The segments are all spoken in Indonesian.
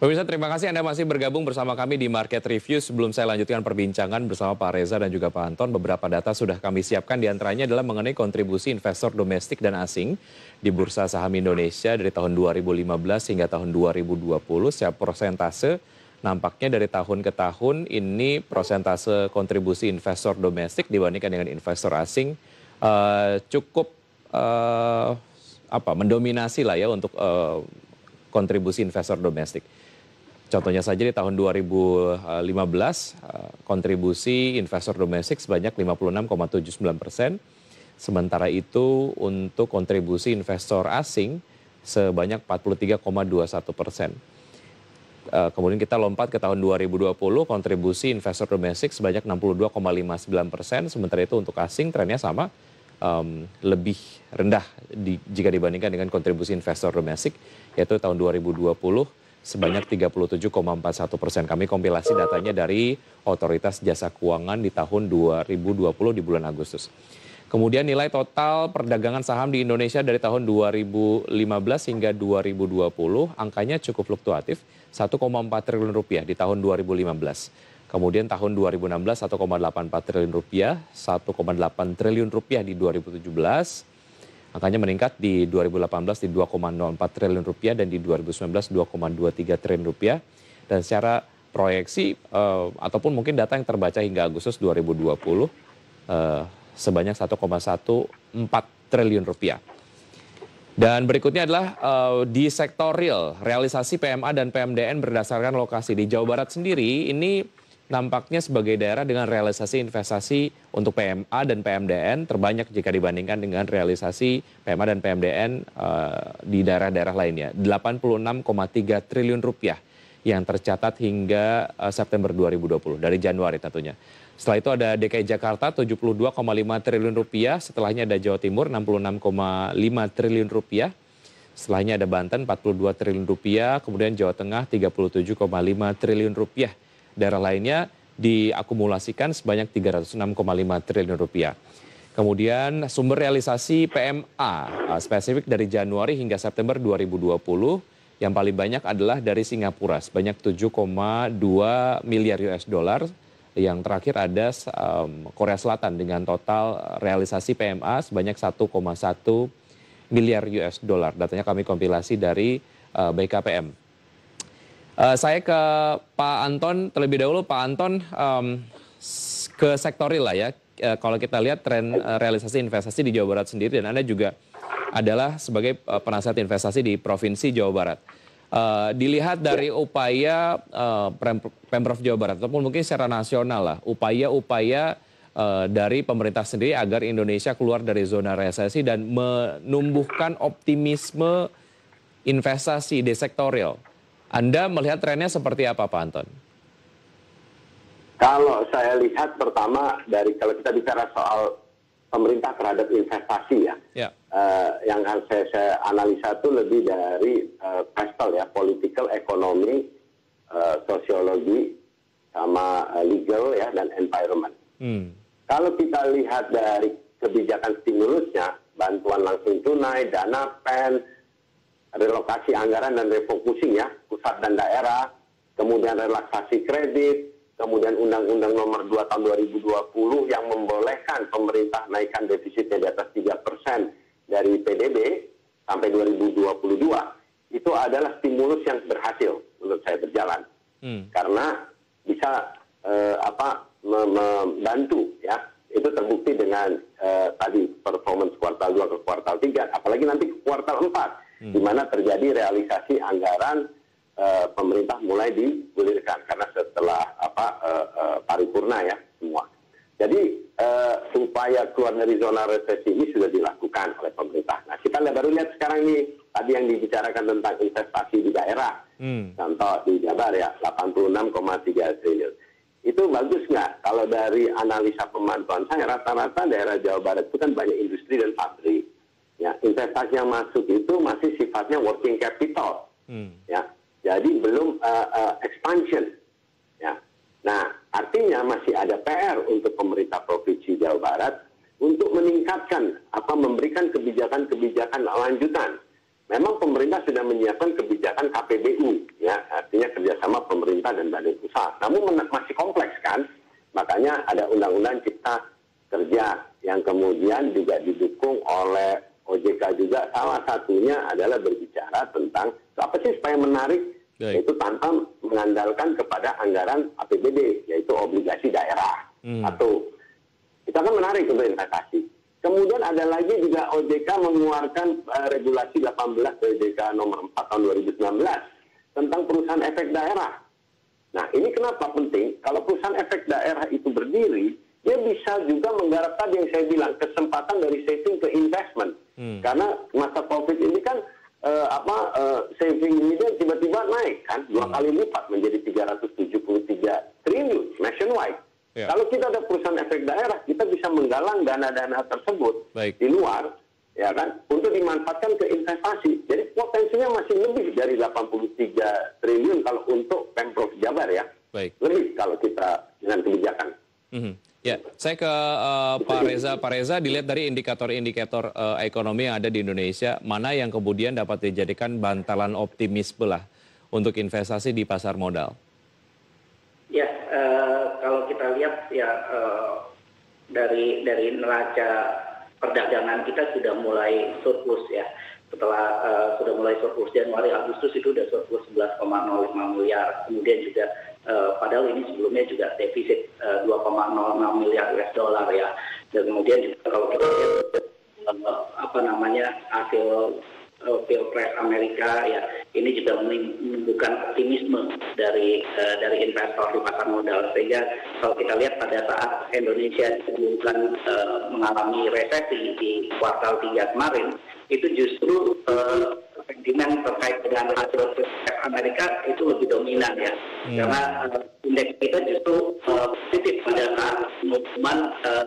Pemirsa, terima kasih Anda masih bergabung bersama kami di Market Review. Sebelum saya lanjutkan perbincangan bersama Pak Reza dan juga Pak Anton, beberapa data sudah kami siapkan di antaranya adalah mengenai kontribusi investor domestik dan asing di Bursa Saham Indonesia dari tahun 2015 hingga tahun 2020. Siap persentase nampaknya dari tahun ke tahun ini persentase kontribusi investor domestik dibandingkan dengan investor asing uh, cukup uh, apa mendominasi lah ya untuk uh, kontribusi investor domestik. Contohnya saja di tahun 2015 eh, kontribusi investor domestik sebanyak 56,79 persen. Sementara itu untuk kontribusi investor asing sebanyak 43,21 persen. Eh, kemudian kita lompat ke tahun 2020 kontribusi investor domestik sebanyak 62,59 persen. Sementara itu untuk asing trennya sama lebih rendah jika dibandingkan dengan kontribusi investor domestik yaitu tahun 2020 sebanyak 37,41 persen. Kami kompilasi datanya dari Otoritas Jasa Keuangan di tahun 2020 di bulan Agustus. Kemudian nilai total perdagangan saham di Indonesia dari tahun 2015 hingga 2020 angkanya cukup fluktuatif 1,4 triliun rupiah di tahun 2015. Kemudian tahun 2016 1,84 triliun rupiah, 1,8 triliun rupiah di 2017, Angkanya meningkat di 2018 di 2,04 triliun rupiah dan di 2019 2,23 triliun rupiah. Dan secara proyeksi uh, ataupun mungkin data yang terbaca hingga Agustus 2020 uh, eh, sebanyak 1,14 triliun rupiah. Dan berikutnya adalah uh, di sektor real, realisasi PMA dan PMDN berdasarkan lokasi. Di Jawa Barat sendiri ini nampaknya sebagai daerah dengan realisasi investasi untuk PMA dan PMDN terbanyak jika dibandingkan dengan realisasi PMA dan PMDN uh, eh, di daerah-daerah lainnya. 86,3 triliun rupiah yang tercatat hingga uh, September 2020 dari Januari tentunya. Setelah itu ada DKI Jakarta 72,5 triliun rupiah, setelahnya ada Jawa Timur 66,5 triliun rupiah, setelahnya ada Banten 42 triliun rupiah, kemudian Jawa Tengah 37,5 triliun rupiah daerah lainnya diakumulasikan sebanyak 306,5 triliun rupiah. Kemudian sumber realisasi PMA uh, spesifik dari Januari hingga September 2020 yang paling banyak adalah dari Singapura sebanyak 7,2 miliar US dollar. Yang terakhir ada Korea Selatan dengan total realisasi PMA sebanyak 1,1 miliar US dollar. Datanya kami kompilasi dari uh, BKPM. Uh, saya ke Pak Anton terlebih dahulu. Pak Anton um, ke sektor real lah ya. Uh, kalau kita lihat tren uh, realisasi investasi di Jawa Barat sendiri dan Anda juga adalah sebagai uh, penasihat investasi di Provinsi Jawa Barat. Uh, dilihat dari upaya uh, Pemprov Jawa Barat ataupun mungkin secara nasional lah, upaya-upaya uh, dari pemerintah sendiri agar Indonesia keluar dari zona resesi dan menumbuhkan optimisme investasi di sektor real. Anda melihat trennya seperti apa Pak Anton? Kalau saya lihat pertama dari kalau kita bicara soal pemerintah terhadap investasi ya, ya. Uh, yang saya, saya analisa itu lebih dari uh, pastel ya, political, ekonomi, uh, sosiologi, sama uh, legal ya dan environment. Hmm. Kalau kita lihat dari kebijakan stimulusnya, bantuan langsung tunai, dana pen, relokasi anggaran dan refocusing ya, pusat dan daerah, kemudian relaksasi kredit, kemudian Undang-Undang Nomor 2 Tahun 2020 yang membolehkan pemerintah naikkan defisitnya di atas 3 persen dari PDB sampai 2022 itu adalah stimulus yang berhasil menurut saya berjalan. Hmm. karena bisa eh, apa membantu ya. Itu terbukti dengan eh, tadi performance kuartal 2 ke kuartal 3 apalagi nanti ke kuartal 4 hmm. di mana terjadi realisasi anggaran uh, pemerintah mulai digulirkan karena setelah apa uh, uh, paripurna ya semua. Jadi uh, upaya keluar dari zona resesi ini sudah dilakukan oleh pemerintah. Nah kita baru lihat sekarang ini tadi yang dibicarakan tentang investasi di daerah, hmm. contoh di Jabar ya 86,3 triliun. Itu bagus nggak? Kalau dari analisa pemantauan saya rata-rata daerah Jawa Barat itu kan banyak industri dan pabrik ya investasi yang masuk itu masih sifatnya working capital hmm. ya jadi belum uh, uh, expansion ya nah artinya masih ada PR untuk pemerintah provinsi Jawa Barat untuk meningkatkan apa memberikan kebijakan-kebijakan lanjutan memang pemerintah sudah menyiapkan kebijakan KPBU, ya, artinya kerjasama pemerintah dan badan usaha. Namun masih kompleks kan, makanya ada undang-undang cipta kerja yang kemudian juga didukung oleh OJK juga salah satunya adalah berbicara tentang apa sih supaya menarik Baik. yaitu tanpa mengandalkan kepada anggaran APBD yaitu obligasi daerah hmm. atau kita kan menarik untuk investasi. Kemudian ada lagi juga OJK mengeluarkan uh, regulasi 18 OJK nomor 4 tahun 2019 tentang perusahaan efek daerah. Nah ini kenapa penting? Kalau perusahaan efek daerah itu berdiri, dia bisa juga menggarap tadi yang saya bilang kesempatan dari saving ke investment. Hmm. Karena masa COVID ini kan uh, apa uh, saving ini tiba-tiba naik kan dua hmm. kali lipat menjadi 373 triliun nationwide. Ya. Kalau kita ada perusahaan efek daerah, kita bisa menggalang dana-dana tersebut Baik. di luar, ya kan, untuk dimanfaatkan ke investasi. Jadi potensinya masih lebih dari 83 triliun kalau untuk pemprov Jabar ya. Baik. Lebih kalau kita dengan kebijakan. Mm -hmm. Ya, saya ke uh, Pak Reza. Pak Reza, dilihat dari indikator-indikator uh, ekonomi yang ada di Indonesia, mana yang kemudian dapat dijadikan bantalan optimisme lah untuk investasi di pasar modal? Ya, uh, kalau kita lihat ya uh, dari dari neraca perdagangan kita sudah mulai surplus ya. Setelah uh, sudah mulai surplus Januari Agustus itu sudah surplus 11,05 miliar. Kemudian juga uh, padahal ini sebelumnya juga defisit uh, 2,06 miliar US dollar ya. Dan kemudian juga kalau kita lihat uh, apa namanya hasil uh, pilpres Amerika ya ini juga menimbulkan optimisme dari uh, dari investor di pasar modal. Sehingga kalau kita lihat pada saat Indonesia sebelumkan uh, mengalami resesi di kuartal tiga kemarin itu justru uh, sentimen terkait dengan hasil Amerika itu lebih dominan ya. Hmm. karena uh, indeks kita justru uh, positif pada saat uh,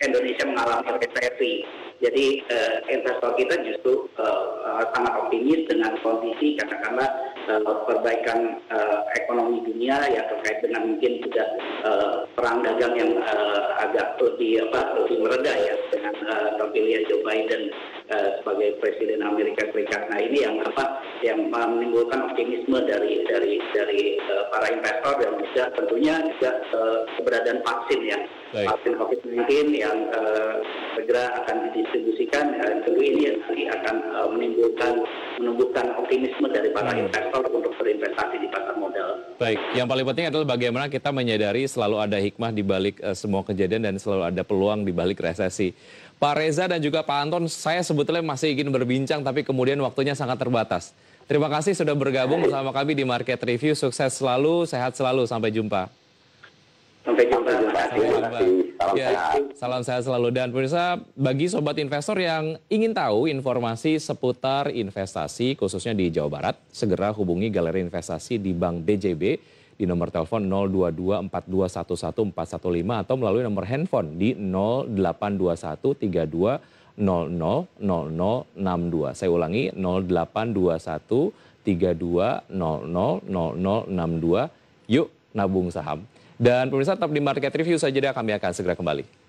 Indonesia mengalami resesi jadi uh, investor kita justru uh, sangat optimis dengan kondisi karena uh, perbaikan uh, ekonomi dunia ya terkait dengan mungkin juga uh, perang dagang yang uh, agak lebih apa lebih mereda ya dengan uh, terpilih Joe Biden uh, sebagai presiden Amerika Serikat. Nah ini yang apa yang menimbulkan optimisme dari dari dari uh, para investor dan juga tentunya juga uh, keberadaan vaksin ya Baik. vaksin COVID-19 yang uh, segera akan didistribusikan dan tentu ini yang nanti akan uh, menimbulkan menumbuhkan optimisme dari para hmm. investor untuk berinvestasi di pasar modal. Baik, yang paling penting adalah bagaimana kita menyadari selalu ada hikmah di balik uh, semua kejadian dan selalu ada peluang di balik resesi. Pak Reza dan juga Pak Anton, saya sebetulnya masih ingin berbincang tapi kemudian waktunya sangat terbatas. Terima kasih sudah bergabung bersama kami di Market Review. Sukses selalu, sehat selalu. Sampai jumpa. Sampai jumpa. Sampai jumpa. Salam ya, sehat. Salam sehat selalu. Dan pemirsa, bagi sobat investor yang ingin tahu informasi seputar investasi khususnya di Jawa Barat, segera hubungi Galeri Investasi di Bank BJB di nomor telepon 02242111415 atau melalui nomor handphone di 082132000062. Saya ulangi 082132000062. Yuk nabung saham. Dan pemirsa tetap di Market Review saja kami akan segera kembali.